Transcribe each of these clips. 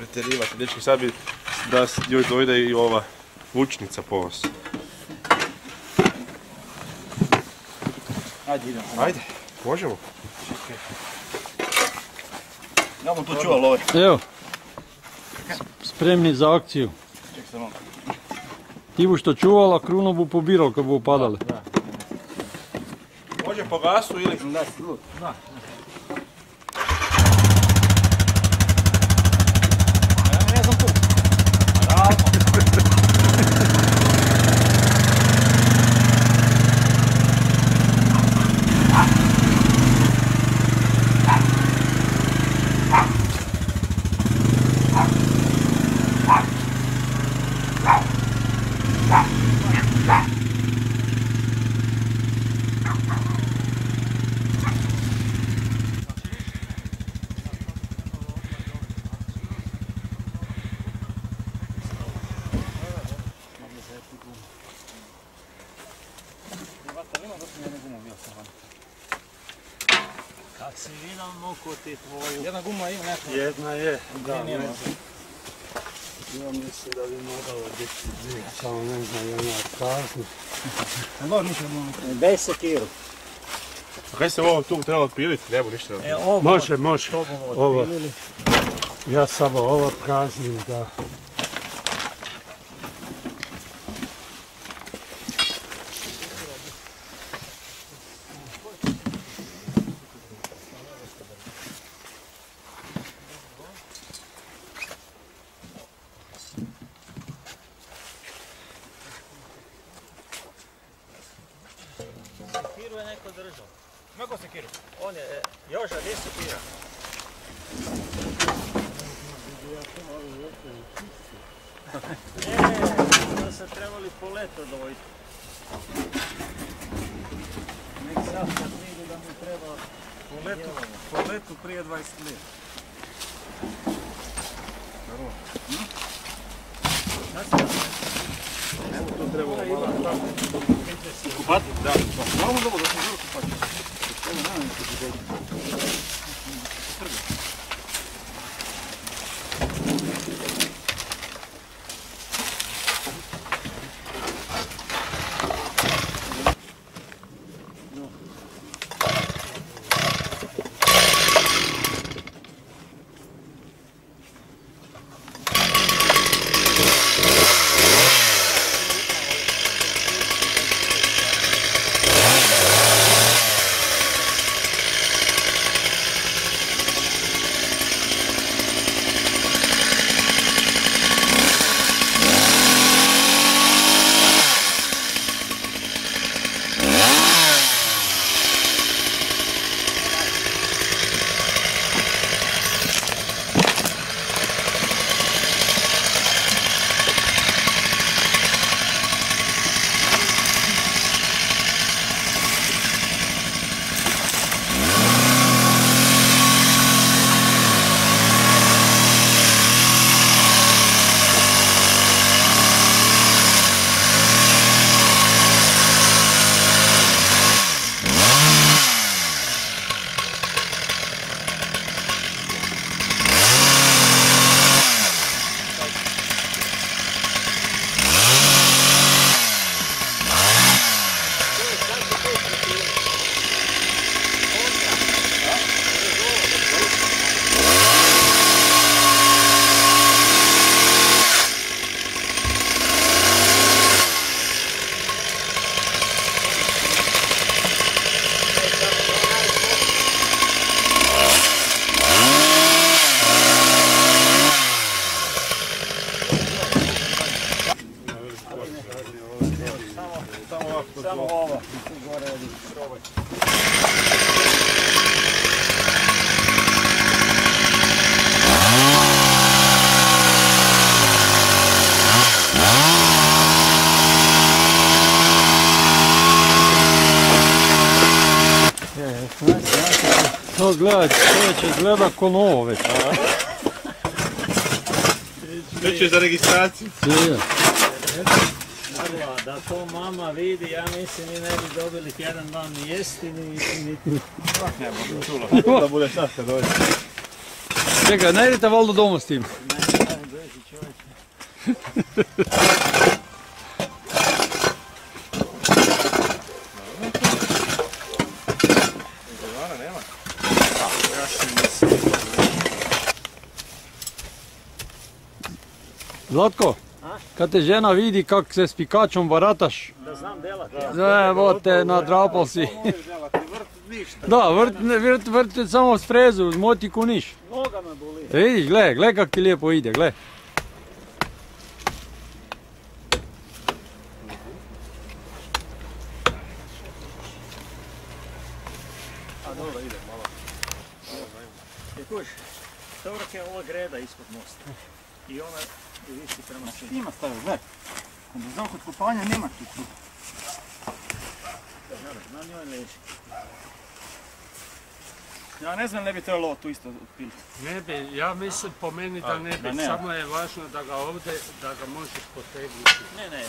pretjerivati, dečki, sad bi da još dojde i ova vučnica po vas. Ajde idemo. Ajde, možemo. Ja bom tu čuval ovaj. Evo. Spremni za akciju. Ček se malo. Ti bu što čuvala, kruno bu pobiral kad bu upadali. Može po gasu ili... Da, da. Ja ne znam tu. Kak si vidio mokoti tvoju? Jedna guma ima neka. Jedna je, da, Nije ne, nema. ja mislim da bi mogalo biti dvije, samo ne znam je ona kazna. Bez sekiru. A kaj se ovo tu trebalo otpiliti? Ne bu ništa. E, ovo, Može, može. Ovo. Ja samo ovo praznim da... Sekiru je neko držao. Kako se kiru? On je, e, Joža, gdje se sekira? Ne, da se trebali po leto dojiti. Nek sad kad vidi da mu treba Po letu, po letu prije 20 let. Kupati? Da. Malo dobro, da smo zelo kupati. Ovo nema neki dobro. Gledaj, to će gleda ko novo već. Već je za registraciju. Je. Da to mama vidi, ja mislim mi ne bi dobili jedan dan ni jesti, ni, ni Da bude sad kad dođe. Čekaj, ne idete valjda doma s tim? ne, leži čovječe. Zlatko, A? kad te žena vidi kak se s pikačom barataš, Da znam delati. evo te nadrapal si. Da, vrt, vrt, vrt samo s frezu, uz motiku niš. Noga me boli. E, vidiš, gle, gle kak ti lijepo ide, gle. A dobro, ide malo. Je kuš, dobro je ova greda ispod mosta. I ona i visi prema čini. Ima stavio, gledaj. Da znam kod kopanja nema tu. tu. Na njoj leži. Ja ne znam, ne bi trebalo tu isto piliti. Ne bi, ja mislim po meni da ne bi, da ne. samo je važno da ga ovdje, da ga možeš potegnuti. Ne, ne.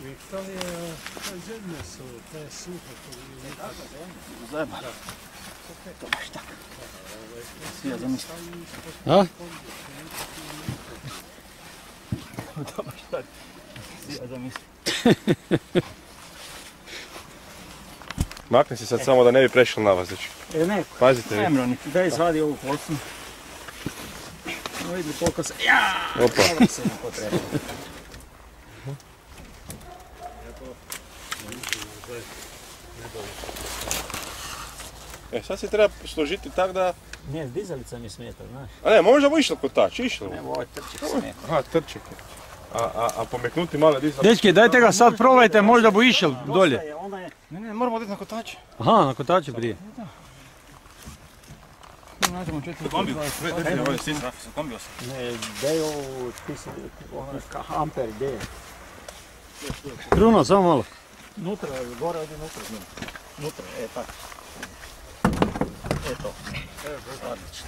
To zemlje su, to je Zajeba. To baš tako. Ja zamislim. A? To baš tako. Ja zamislim. Makni se sad samo da ne bi prešao na vas. Znači. E, ne, Pazite ne da izvadi ovu poslu. No vidi koliko se... Ja! Opa. Dobro se. E, sad se treba složiti tak da... Ne, dizalica mi smeta, znaš. A ne, možda bu išlo kotač, išlo. bu. Evo, ovaj trček ne. Aha, trček. A, a, a pomeknuti malo dizal. Dečki, dajte ga sad probajte, možda bu išel dolje. Je, je... Ne, ne, moramo odeti na kotač. Aha, na kotače prije. Nađemo četiri. Kombiju, dajte ovaj sin. Kombio sam. Ne, daj ovu, ti si, ka amper, gdje je? Kruno, samo malo. Nutra, gore ovdje nutra. Nutra, e, tako. To. Odlično.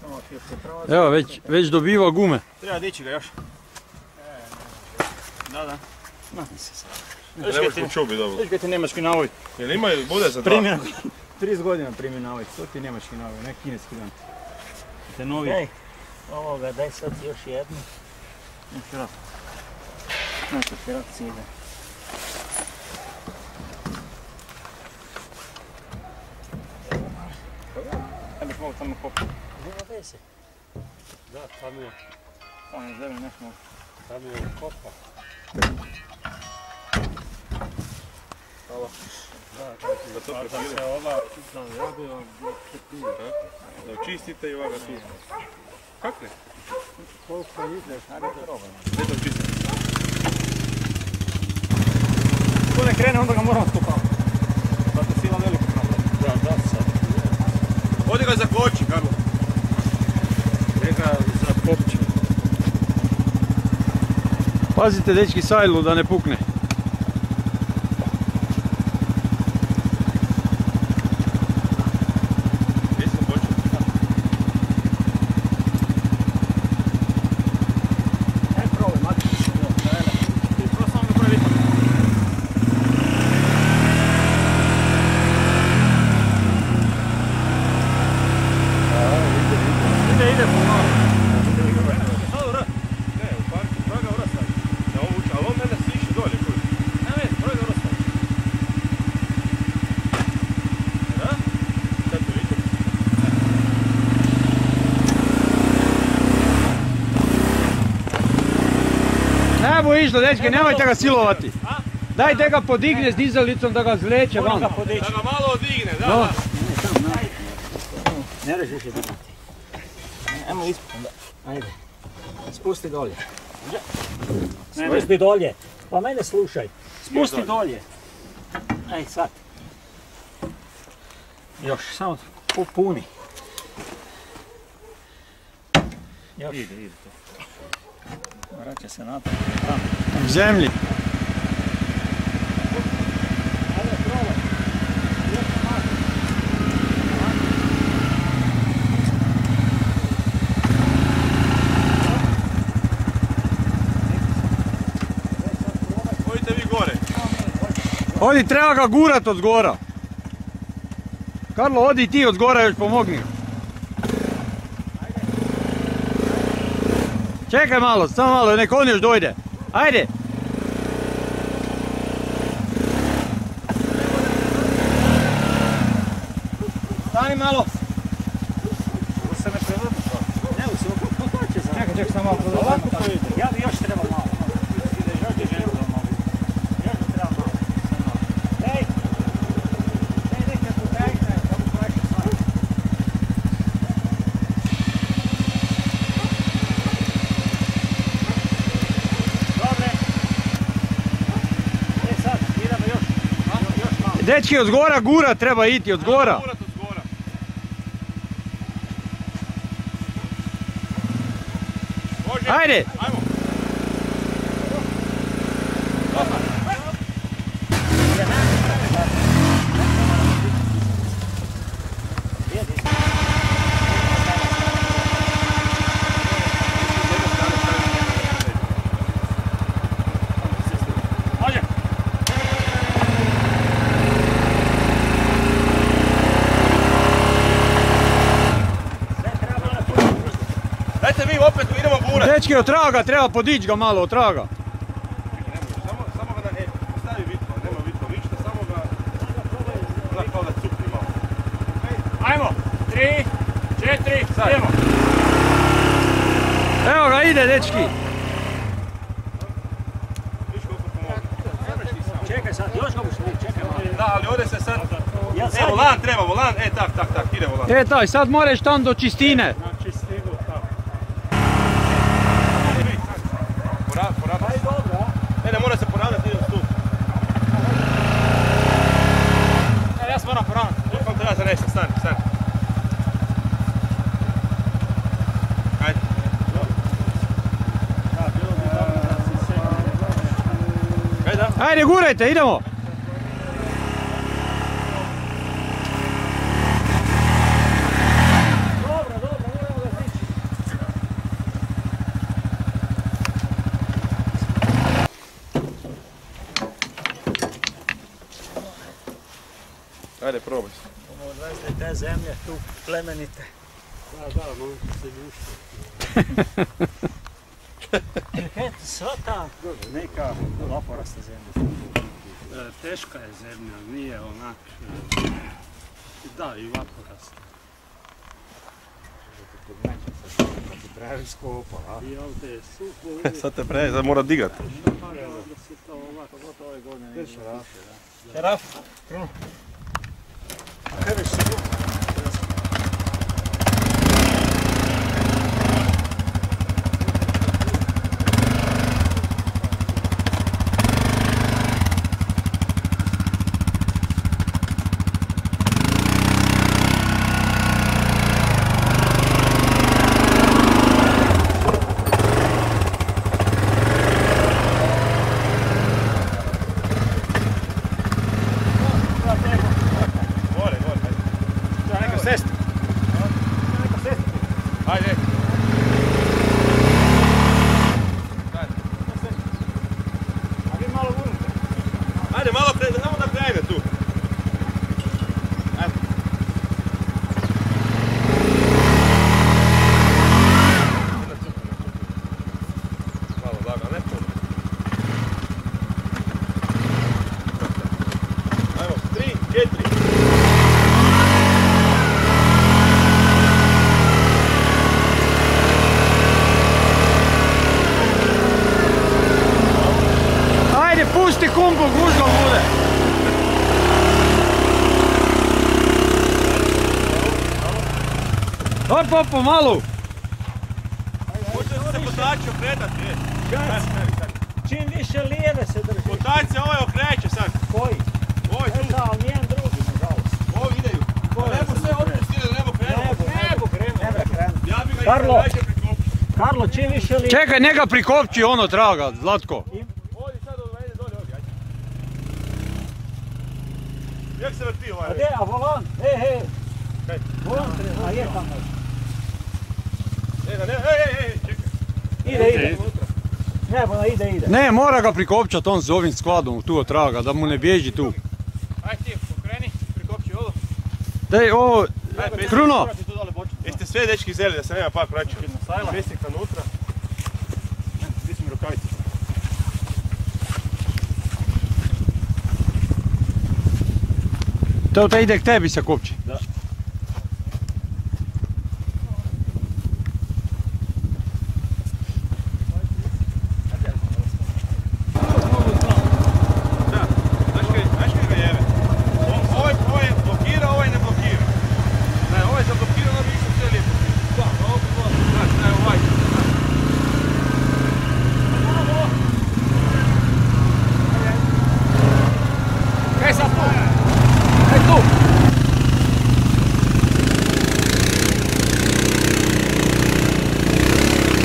Samo ti. Evo, već, već dobiva gume. Treba dići ga još. Da, da. Makni se sad. Ne možeš mu čubi dobro. Viš kaj ti nemački navoj? Jel ima bude za dva? Primjer, 30 godina primjer navoj. To ti je nemački navoj, ne kineski dan. Te novi. Daj, ovoga, daj sad još jednu. Raz. Znači, pirat ide. Ja mogu tamo kopati. Nema veze. Da, tam je, Tamo je zemlje, nešto tam je kopa. Da to A da prepili. se ova, da ja bi vam Da očistite i ovoga tu. Kak ne? koliko ide, Ne da očistite. Ko ne krene, onda ga moramo skopati. Zato sila veliko napraviti. da, da, sad. Odi ga za koči, Karlo. Njega zakopče. Pazite, dečki, sajlu da ne pukne. Gdje sam počeo? Daj probaj, makni se. Daj, daj. Ti prvo samo ga prvi Ide, ide, pomalo. Sad u R. Ne, u parku, praga u rastavi. Da ovo uče, ali on mene siše dolje. kuj. Ne, ne, praga u R. Da? Sad to vidim. Bu išlo, dečki, nemojte ga silovati. Dajte ga podigne s dizalicom da ga zleće van. Da ga malo odigne, da. Ne, reži više digati. Ajmo ispod. Ajde. Spusti dolje. Spusti dolje. Pa mene slušaj. Spusti dolje. Aj sad. Još, samo puni. Još. Ide, ide to. Vraća se natrag. U zemlji. Odite vi gore. Odi, treba ga gurat od zgora. Karlo, odi ti od zgora još pomogni. Čekaj malo, samo malo, nek on još dojde. Ajde. Stani malo. Da se ne prevrnu to. Ne, u se okače za... Čekaj, čekaj, samo malo. Ovako to ide. Ja bi još treba malo. Još bi treba malo. Još bi treba malo. Ej! Ej, neka potajne, kako praši stvar. Dobre. E sad, idemo još. Još malo. Dečki, od zgora gura treba iti, od zgora. Ajde. Ajmo. Može. Dajte vi opet idemo gurat. Dečki, od traga, treba podići ga malo, od traga. Samo, samo ga da ne vitlo, nema vitlo ništa, samo ga malo. Ajmo. Tri, četiri, idemo. Evo ga, ide, dečki. Čekaj sad, još ga buš čekaj malo. Da, ali ovdje se sad... E, volan treba, volan, e tak, tak, tak, ide volan. E, taj, sad moraš tam do čistine. Znači stigu tamo. Porad, porad. Aj dobro, a? Ne, ne, mora se poraditi, idem tu. E, ja sam moram poravnati. Uvijek treba zanesem, stani, stani. Ajde. Da, bilo bi dobro da si se... Ajde, gurajte, idemo. Dobro, dobro, ga. Ajde, probaj. Ovo odvezli te zemlje tu plemenite. Da, da, mogu se ljušti. Neka laporasta zemlja. Teška je zemlja, nije onak... e, Da, i vaporasta. Pravi skopa, a? I ovdje je suho. Sad te pre, sad mora digat. da se to ovako... Pogotovo ove godine. Šeraf. Kaj već sigurno? Gore, gore, ajde. Da, neka sesti. Neka sesti. Ajde. A vi malo gurnite. Ajde, malo pre, samo da krene tu. Ajde. Malo laga, ne puno. Ajmo, tri, četiri. Ajde, pusti kumpu, gužva bude. Hop, hop, pomalo. Može se potač okretati, je. Čim više lijeve se drži. Potač se ovaj okreće sad. Koji? Ovaj E tu, da, ali nijedan drugi, nažalost. ovi ideju. Ne mogu sve otpustiti da ne mogu krenuti. Ne bu krenuo. Ne bu krenuo. Ja bi ga Karlo. i kreće prikopiti. Karlo, čim više lijeve. Čekaj, neka prikopči ono traga, Zlatko. Ovdje sad dovede dolje ovdje, ajde. Jak se vrti ovaj? A gdje, a volan? E, he. Kaj? Volan treba, a je tamo. Ne, ne, ej, ej, čekaj. Ide, ide. Ne, ona ide, ide. Ne, mora ga prikopčat on s ovim skladom tu od traga, da mu ne bježi tu. Aj ti, pokreni, prikopči ovo. Dej, ovo. Kruno. Jeste sve dečki zeli da se nema pak vraćao? Jedna sajla. Pesnik na unutra. Gdje su mi rukavice? to te ide k tebi se kopči. Da, znaš kaj, znaš kaj ga jebe? On- Ovaj, ovaj blokira, ovaj ne blokira. Ne, ovaj zablokira, onda bi išao sve lijepo. Da, ovo bi bilo, znaš, ne, ovaj. Kaj sad tu? Kaj tu?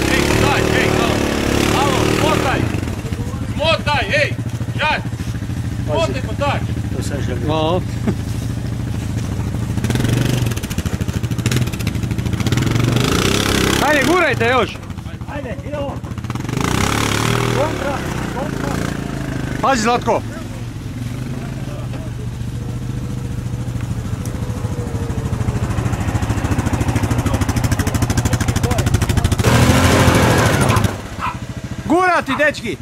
Ej, staj, ej, malo. Malo, smotaj. Smotaj, ej. Žad. Smotaj kotač. To sad želim. No. Ajde, gurajte još. Ajde, idemo. Kontra, kontra. Pazi Zlatko. Gurati, dečki!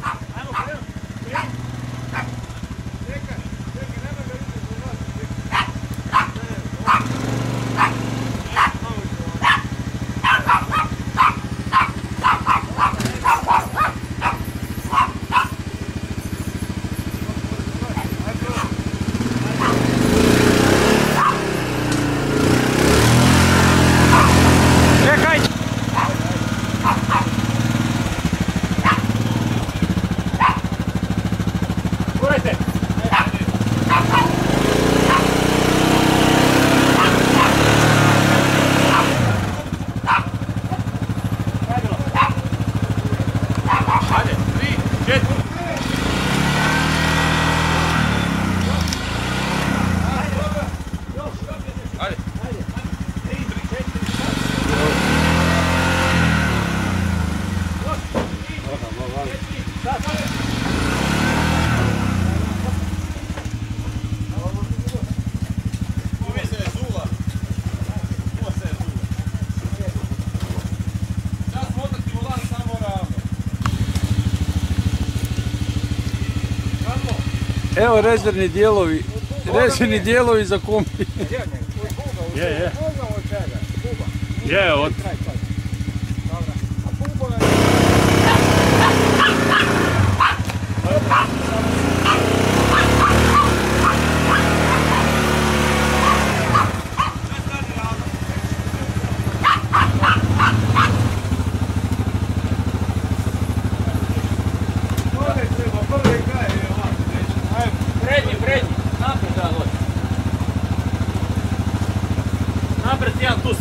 Evo rezervni dijelovi. Rezervni dijelovi za kombi. Je, je. Je, od... Naprijed jedan tu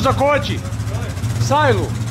Sajlu zakoči. Sajlu. Evo.